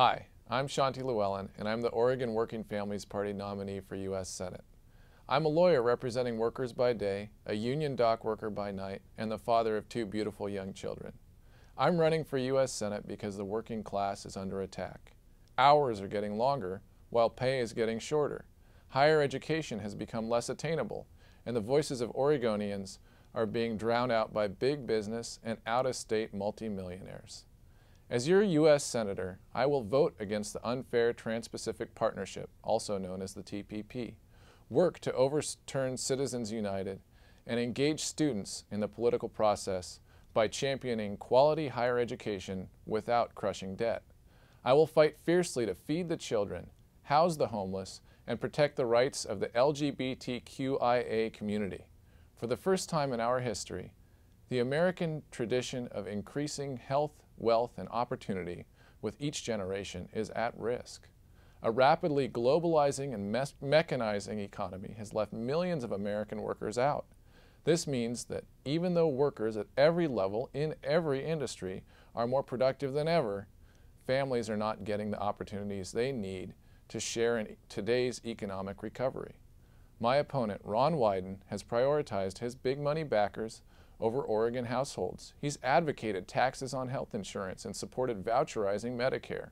Hi, I'm Shanti Lewallen, and I'm the Oregon Working Families Party nominee for U.S. Senate. I'm a lawyer representing workers by day, a union dock worker by night, and the father of two beautiful young children. I'm running for U.S. Senate because the working class is under attack. Hours are getting longer, while pay is getting shorter. Higher education has become less attainable, and the voices of Oregonians are being drowned out by big business and out-of-state multimillionaires. As your U.S. Senator, I will vote against the unfair Trans-Pacific Partnership, also known as the TPP, work to overturn Citizens United, and engage students in the political process by championing quality higher education without crushing debt. I will fight fiercely to feed the children, house the homeless, and protect the rights of the LGBTQIA community. For the first time in our history, the American tradition of increasing health, wealth, and opportunity with each generation is at risk. A rapidly globalizing and me mechanizing economy has left millions of American workers out. This means that even though workers at every level in every industry are more productive than ever, families are not getting the opportunities they need to share in today's economic recovery. My opponent, Ron Wyden, has prioritized his big money backers over Oregon households. He's advocated taxes on health insurance and supported voucherizing Medicare.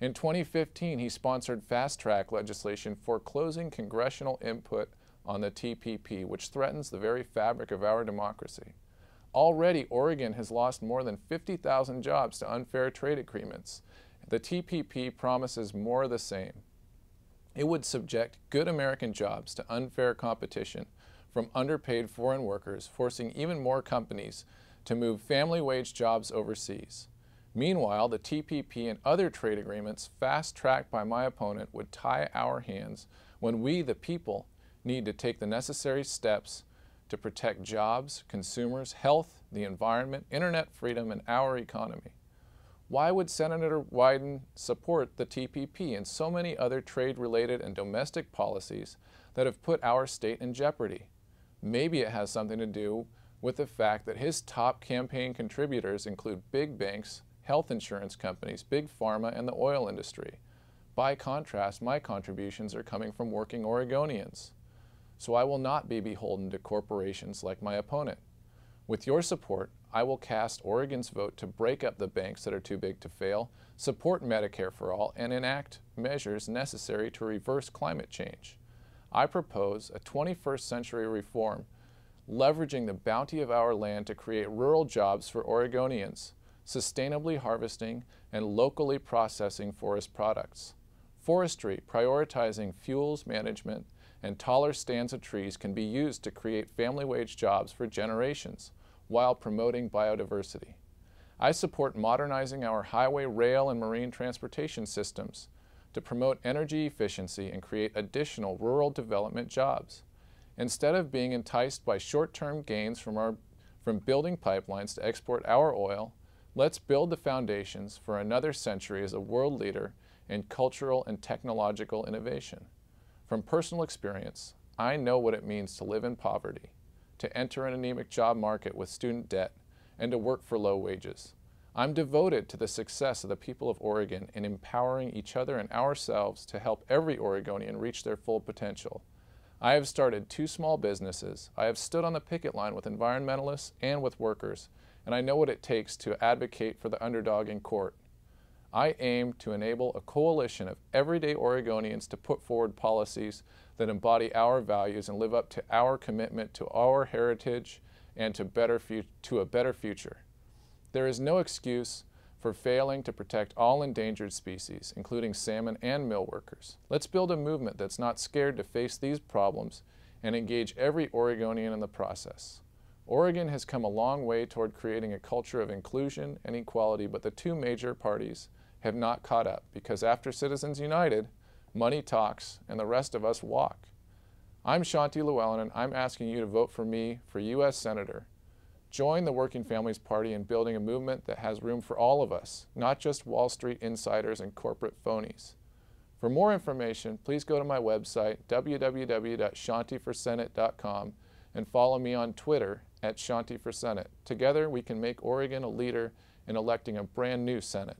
In 2015, he sponsored fast-track legislation foreclosing congressional input on the TPP, which threatens the very fabric of our democracy. Already, Oregon has lost more than 50,000 jobs to unfair trade agreements. The TPP promises more of the same. It would subject good American jobs to unfair competition from underpaid foreign workers, forcing even more companies to move family wage jobs overseas. Meanwhile, the TPP and other trade agreements fast-tracked by my opponent would tie our hands when we, the people, need to take the necessary steps to protect jobs, consumers, health, the environment, internet freedom, and our economy. Why would Senator Wyden support the TPP and so many other trade-related and domestic policies that have put our state in jeopardy? Maybe it has something to do with the fact that his top campaign contributors include big banks, health insurance companies, big pharma, and the oil industry. By contrast, my contributions are coming from working Oregonians. So I will not be beholden to corporations like my opponent. With your support, I will cast Oregon's vote to break up the banks that are too big to fail, support Medicare for all, and enact measures necessary to reverse climate change. I propose a 21st century reform leveraging the bounty of our land to create rural jobs for Oregonians, sustainably harvesting and locally processing forest products. Forestry, prioritizing fuels management, and taller stands of trees can be used to create family wage jobs for generations while promoting biodiversity. I support modernizing our highway, rail, and marine transportation systems to promote energy efficiency and create additional rural development jobs. Instead of being enticed by short-term gains from, our, from building pipelines to export our oil, let's build the foundations for another century as a world leader in cultural and technological innovation. From personal experience, I know what it means to live in poverty to enter an anemic job market with student debt, and to work for low wages. I'm devoted to the success of the people of Oregon in empowering each other and ourselves to help every Oregonian reach their full potential. I have started two small businesses. I have stood on the picket line with environmentalists and with workers, and I know what it takes to advocate for the underdog in court. I aim to enable a coalition of everyday Oregonians to put forward policies that embody our values and live up to our commitment to our heritage and to, better to a better future. There is no excuse for failing to protect all endangered species, including salmon and mill workers. Let's build a movement that's not scared to face these problems and engage every Oregonian in the process. Oregon has come a long way toward creating a culture of inclusion and equality, but the two major parties have not caught up because after Citizens United, money talks, and the rest of us walk. I'm Shanti Lewallen, and I'm asking you to vote for me for U.S. Senator. Join the Working Families Party in building a movement that has room for all of us, not just Wall Street insiders and corporate phonies. For more information, please go to my website, www.shantiforsenate.com, and follow me on Twitter at Shanti for Senate. Together, we can make Oregon a leader in electing a brand new Senate.